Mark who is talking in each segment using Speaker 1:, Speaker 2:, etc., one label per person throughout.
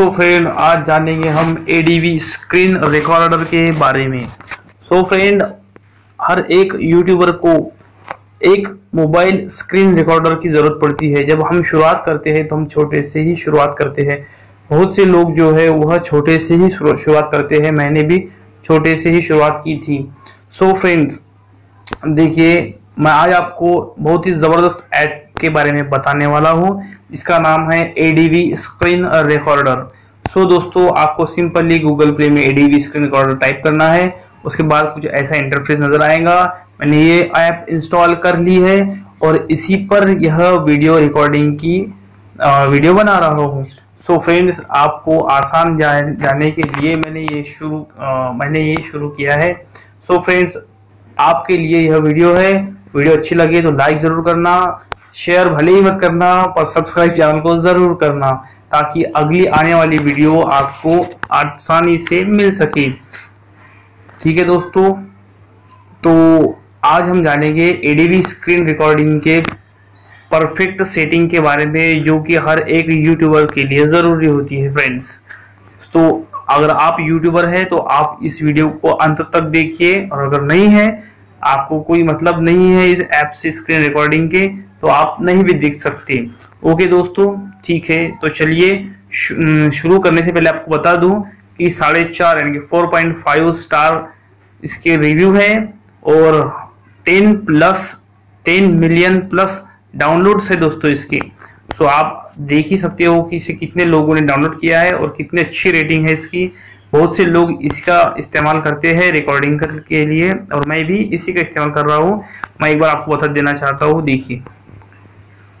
Speaker 1: सो so friend आज जानेंगे हम एडीवी स्क्रीन रिकॉर्डर के बारे में। सो so फ्रेंड हर एक यूट्यूबर को एक मोबाइल स्क्रीन रिकॉर्डर की ज़रूरत पड़ती है। जब हम शुरुआत करते हैं तो हम छोटे से ही शुरुआत करते हैं। बहुत से लोग जो है, वह छोटे से ही शुरुआत करते हैं। मैंने भी छोटे से ही शुरुआत की थी। सो फ्रेंड्स देखिए, मैं आज आपको बहुत ही ज़बरदस्त के बारे में बताने वाला हूँ। इसका नाम है एडीवी स्क्रीन रिकॉर्डर सो दोस्तों आपको सिंपली गूगल प्ले में एडीवी स्क्रीन रिकॉर्डर टाइप करना है। उसके बाद कुछ ऐसा इंटरफेस नज़र आएगा। मैंने ये ऐप इंस्टॉल कर ली है और इसी पर यह वीडियो रिकॉर्डिंग की वीडियो बना रहा हूँ। सो so फ्रेंड्स आपको आसान जा, जाने के लिए मैंने ये शुरू मैंने ये शुरू किया है। सो so फ्रेंड्स आपके लिए यह वीडियो है। वीडियो अच्छी लगे तो लाइक ज़रूर करना। शेयर भले ही मत करना पर सब्सक्राइब चैनल को ज़रूर करना ताकि अगली आने वाली वीडियो आपको आसानी से मिल सके। ठीक है दोस्तों तो आज हम जानेंगे एडीवी स्क्रीन रिकॉर्डिंग के परफेक्ट सेटिंग के बारे में जो कि हर एक यूट्यूबर के लिए ज़रूरी होती है फ्रेंड्स तो अगर आप यूट्यूबर हैं तो आप इस वीडियो को अंत तक देखिए और अगर नहीं है, आपको कोई मतलब नहीं है इस ऐप से स्क्रीन रिकॉर्डिंग के तो आप नहीं भी देख सकते। ओके दोस्तों, ठीक है तो चलिए शुरू करने से पहले आपको बता दूँ कि साढ़े चार यानी कि फोर पॉइंट फाइव स्टार इसके रिव्यू है और ten plus ten million plus downloads है दोस्तों इसके। सो आप देख ही सकते हो कि इसे कितने लोगों ने डाउनलोड किया है और कितनी अच्छी रेटिंग है इसकी। बहुत से लोग इसका इस्तेमाल करते हैं रिकॉर्डिंग के लिए और मैं भी इसी का इस्तेमाल कर रहा हूँ। मैं एक बार आपको बता देना चाहता हूँ, देखिए।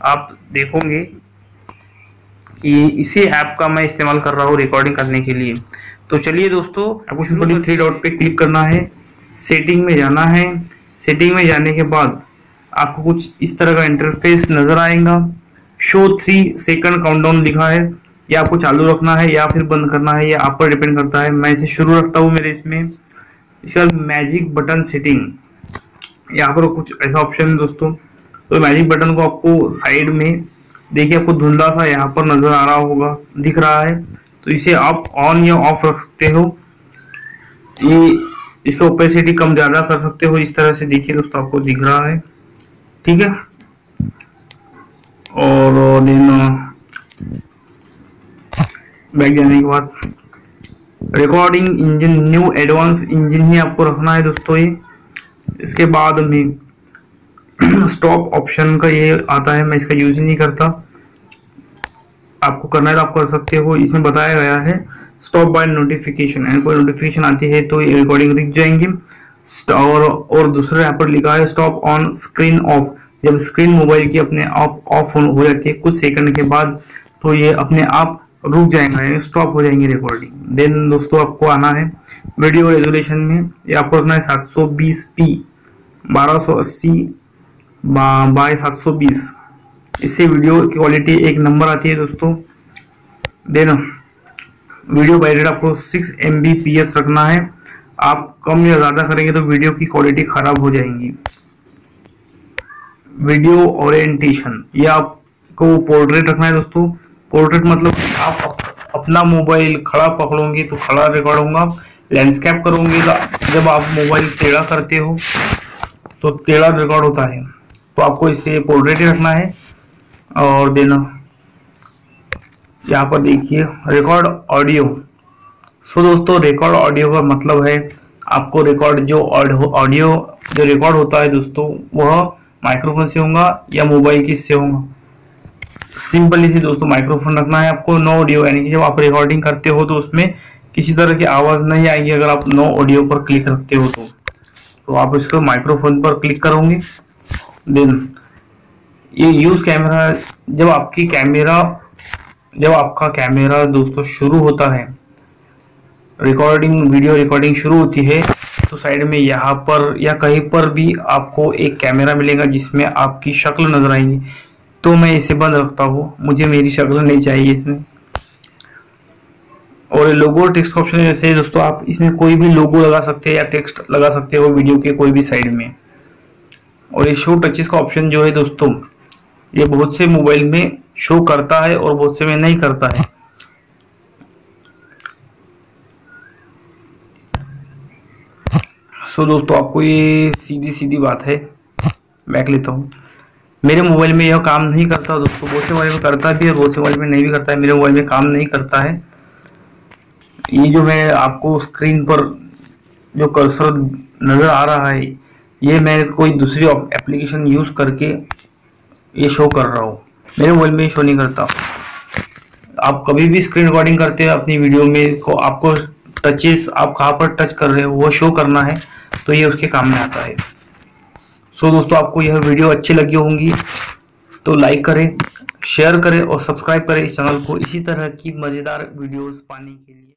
Speaker 1: आप देखोगे कि इसी ऐप का मैं इस्तेमाल कर रहा हूँ रिकॉर्डिंग करने के लिए। तो चलिए दोस्तों आपको सिंपली थ्री डॉट पे क्लिक करना है। सेटिंग में जाना है। सेटिंग में जाने के बाद आपको कुछ इस तरह का इंटरफेस नज़र आएगा। शो थ्री सेकंड काउंटडाउन लिखा है। या आपको चालू रखना है या फिर बंद करना है या आप पर डिपेंड करता है। मैं इसे शुरू रखता हूँ मेरे इसमें। इसके बाद मैजिक बटन सेटिंग यहाँ पर कुछ ऐसा ऑप्शन है दोस्तों। तो मैजिक बटन को आपको साइड में, देखिए आपको धुंधला सा यहाँ पर नज़र आ रहा होगा, दिख रहा है। तो इसे आप ऑन या ऑफ़ रख सकते हो। ये इसका ओपेसिटी कम ज़्यादा कर सकते हो, इस तरह से देखिए दोस्तों आपको दिख रहा है। ठीक है? और देन बैक जाने के बाद recording engine new advance engine ही आपको रखना है दोस्तों ये। इसके बाद में स्टॉप ऑप्शन का ये आता है, मैं इसका यूज़ ही नहीं करता। आपको करना है तो आप कर सकते हो, इसमें बताया गया है स्टॉप बाय नोटिफिकेशन एंड कोई नोटिफिकेशन आती है तो ये रिकॉर्डिंग रुक जाएँगे। और और दूसरे यहाँ पर लिखा है स्टॉप ऑन स्क्रीन ऑफ़ जब स्क्रीन मोबाइल की अपने आप ऑफ़ हो जाती है कुछ सेकंड के बाद तो ये अपने आप रुक जाएगा स्टॉप हो जाएँगे रिकॉर्डिंग देन दोस्तों आपको आना है वीडियो रेजोल्यूशन में। ये आपको रखना है 720 पी 1280 बाय 720 इससे वीडियो की क्वालिटी एक नंबर आती है दोस्तों। देन वीडियो बाइट आपको सिक्स एमबीपीएस रखना है। आप कम या ज़्यादा करेंगे तो वीडियो की क्वालिटी खराब हो जाएँगी। वीडियो ओरिएंटेशन ये आपको पोर्ट्रेट रखना है दोस्तों। पोर्ट्रेट मतलब आप अपना मोबाइल खड़ा पकड़ोगे तो खड़ा रिकॉर्ड होगा। लैंडस्केप करोगे तो जब आप मोबाइल टेढ़ा करते हो तो टेढ़ा रिकॉर्ड होता है। तो आपको इसे पोर्ट्रेट रखना है और देना। यहाँ पर देखिए रिकॉर्ड ऑडियो सो दोस्तों रिकॉर्ड ऑडियो का मतलब है आपको रिकॉर्ड जो ऑडियो जो रिकॉर्ड होता है दोस्तों, वह माइक्रोफोन से होगा या मोबाइल की से होगा। सिंपली सी दोस्तों माइक्रोफोन रखना है आपको नो ऑडियो यानी कि जब आप रिकॉर्डिंग करते हो तो उसमें किसी तरह की आवाज़ नहीं आएगी अगर आप नो ऑडियो पर क्लिक रखते हो तो। तो आप इसको माइक्रोफोन पर क्लिक करोगे। देन। ये यूज़ कैमरा जब आपकी कैमरा जब आपका कैमरा दोस्तों शुरू होता है रिकॉर्डिंग वीडियो रिकॉर्डिंग शुरू होती है तो साइड में यहाँ पर या कहीं पर भी आपको एक कैमरा मिलेगा जिसमें आपकी शक्ल नज़र आएगी। तो मैं इसे बंद रखता हूँ। मुझे मेरी शक्ल नहीं चाहिए इसमें। और लोगो टेक्स्ट ऑप्शन जैसे दोस्तों आप इसमें कोई भी लोगो लगा सकते हैं या टेक्स्ट लगा सकते हो वीडियो के कोई भी साइड में। और ये शो टचिस का ऑप्शन जो है दोस्तों, ये बहुत से मोबाइल में शो करता है और बहुत से में नहीं करता है। सो दोस्तों, आपको ये सीधी सीधी बात है। बैक लेता हूँ। मेरे मोबाइल में यह काम नहीं करता दोस्तों, बहुत से मोबाइल में करता भी है, बहुत से मोबाइल में नहीं भी करता है। मेरे मोबाइल में काम नहीं करता है। ये जो मैं आपको स्क्रीन पर जो कर्सर नज़र आ रहा है ये मैं कोई दूसरी एप्लीकेशन यूज़ करके ये शो कर रहा हूँ। मेरे मोबाइल में शो नहीं करता। आप कभी भी स्क्रीन रिकॉर्डिंग करते हैं अपनी वीडियो में को आपको टचेस आप कहाँ पर टच कर रहे हो वो शो करना है तो ये उसके काम में आता है। सो so, दोस्तों आपको यह वीडियो अच्छी लगी होंगी तो लाइक करें शेयर करें और सब्सक्राइब करें इस चैनल को। इसी तरह की मज़ेदार वीडियोस पाने के लिए।